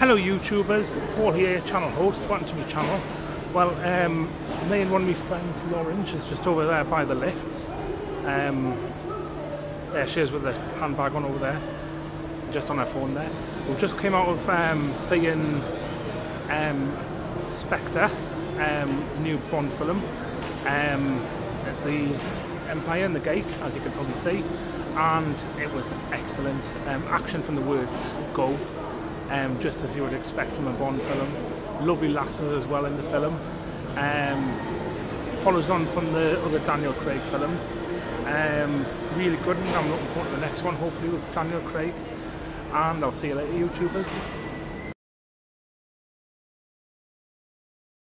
Hello YouTubers, Paul here, channel host, welcome to my channel. Well, um, me and one of my friends, Lauren, is just over there by the lifts. Um, there she is with the handbag on over there, just on her phone there. We just came out of um, seeing um, Spectre, um, new Bond film, um, at the Empire and the Gate, as you can probably see, and it was excellent. Um, action from the word go, um, just as you would expect from a Bond film. Lovely lasses as well in the film. Um, follows on from the other Daniel Craig films. Um, really good, and I'm looking forward to the next one, hopefully with Daniel Craig. And I'll see you later, YouTubers.